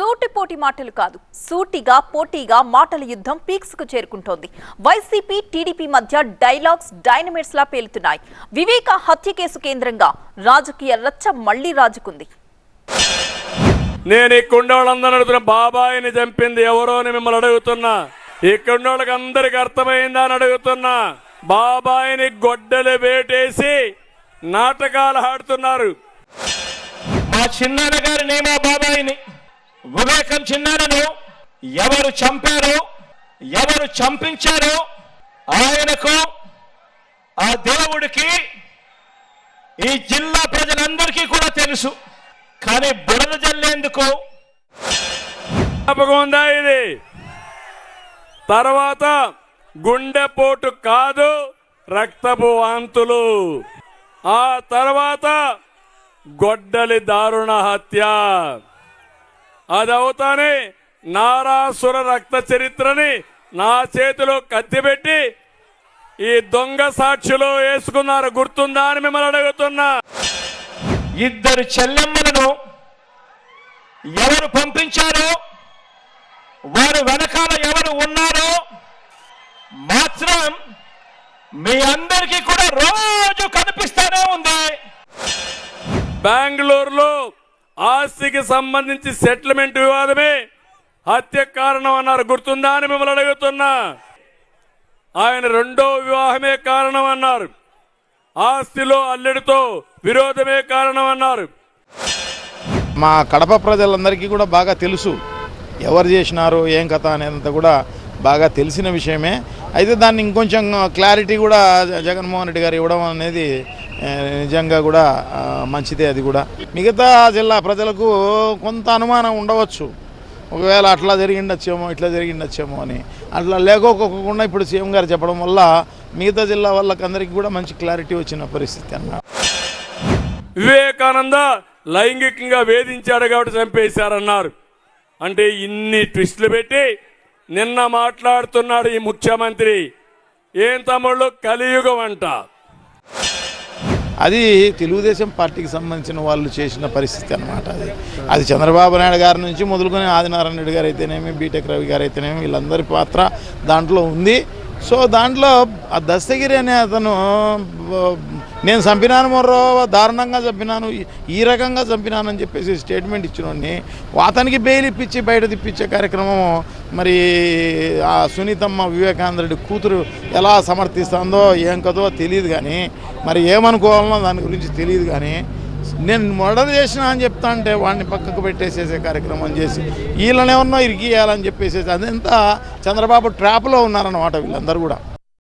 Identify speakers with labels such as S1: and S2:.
S1: సూటిపోటి మాటలు కాదు సూటిగా పోటీగా మాటల యుద్ధం పీక్స్కు చేరుకుంటోంది. వైసీపీ టీడీపీ మధ్య డైలాగ్స్ డైనమిట్స్ లా పేలుతున్నాయి. వివేక హత్య కేసు కేంద్రంగా రాజకీయ రచ్చ మళ్ళీ రాజుకుంది.
S2: నేను ఇక్కడ వాళ్ళందరూ అడుగుతున్నా బాబాయిని చంపింది ఎవరో అని మిమ్మల్ని అడుగుతున్నా. ఇక్కడ వాళ్ళకి అందరికి అర్థమైందా అని అడుగుతున్నా. బాబాయిని గొడ్డలు వేటేసి నాటకాలు ఆడుతున్నారు.
S3: మా చిన్నాన్న గారిని మా బాబాయిని వివేకం చిన్నారను ఎవరు చంపారు ఎవరు చంపించారు ఆయనకు ఆ దేవుడికి ఈ జిల్లా ప్రజలందరికీ కూడా తెలుసు. కానీ బురద జల్లేందుకు
S2: జ్ఞాపకం ఉందా ఇది? తర్వాత గుండెపోటు కాదు రక్తపు వాంతులు. ఆ తర్వాత గొడ్డలి దారుణ హత్య. అదవుతానే నారాసుర రక్త చరిత్రని నా చేతిలో కత్తిపెట్టి ఈ దొంగ సాక్షిలో వేసుకున్నారు. గుర్తుందా అని మిమ్మల్ని అడుగుతున్నా.
S3: ఇద్దరు చెల్లెమ్మలను ఎవరు పంపించారో? వారు వెనకాల ఎవరు ఉన్నారో? మాత్రం మీ అందరికీ కూడా రోజు కనిపిస్తూనే ఉంది.
S2: బెంగళూరులో ఆస్తికి సంబంధించి సెటిల్మెంట్ వివాదమే హత్య కారణం అన్నారు. గుర్తుందా అని మిమ్మల్ని అడుగుతున్నా. ఆయన రెండో వివాహమే కారణం అన్నారు. ఆస్తిలో అల్లెడితో విరోధమే కారణం అన్నారు.
S4: మా కడప ప్రజలందరికీ కూడా బాగా తెలుసు. ఎవరు చేసినారు ఏం కథ అనేదంతా కూడా బాగా తెలిసిన విషయమే. అయితే దాన్ని ఇంకొంచెం క్లారిటీ కూడా జగన్మోహన్ రెడ్డి గారు ఇవ్వడం అనేది నిజంగా కూడా మంచిదే అది కూడా. మిగతా జిల్లా ప్రజలకు కొంత అనుమానం ఉండవచ్చు. ఒకవేళ అట్లా జరిగిండొచ్చేమో ఇట్లా జరిగిండొచ్చేమో అని. అట్లా లేకోకుండా ఇప్పుడు సీఎం గారు చెప్పడం వల్ల మిగతా జిల్లా వాళ్ళకి అందరికీ కూడా మంచి క్లారిటీ వచ్చిన పరిస్థితి అన్న.
S2: వివేకానంద లైంగికంగా వేధించాడు కాబట్టి చంపేశారన్నారు. అంటే ఇన్ని ట్విస్టులు పెట్టి నిన్న మాట్లాడుతున్నాడు ఈ ముఖ్యమంత్రి. ఏం తమ్ముళ్ళు? కలియుగం అంట.
S4: అది తెలుగుదేశం పార్టీకి సంబంధించిన వాళ్ళు చేసిన పరిస్థితి అనమాట అది. అది చంద్రబాబు నాయుడు గారి నుంచి మొదలుకొని ఆదినారాయణ రెడ్డి గారు అయితేనేమి బీటెక్ రవి గారు అయితేనేమి వీళ్ళందరి పాత్ర దాంట్లో ఉంది. సో దాంట్లో ఆ దస్తగిరి అనే అతను నేను చంపినాను మొర్రో దారుణంగా చంపినాను ఈ- రకంగా చంపినానని చెప్పేసి స్టేట్మెంట్ ఇచ్చినోడిని. అతనికి బెయిల్ ఇప్పించి బయట తిప్పించే కార్యక్రమం మరి ఆ సునీతమ్మ వివేకానందరెడ్డి కూతురు ఎలా సమర్థిస్తుందో ఏం కదో తెలియదు కానీ మరి ఏమనుకోవాలనో దాని గురించి తెలియదు కానీ నేను మర్డర్ చేసిన అని చెప్తా అంటే వాడిని పక్కకు పెట్టేసేసే కార్యక్రమం చేసి వీళ్ళని ఏమన్నా ఇరికియాలని చెప్పేసేసి అదంతా చంద్రబాబు ట్రాప్లో ఉన్నారన్నమాట వీళ్ళందరూ కూడా.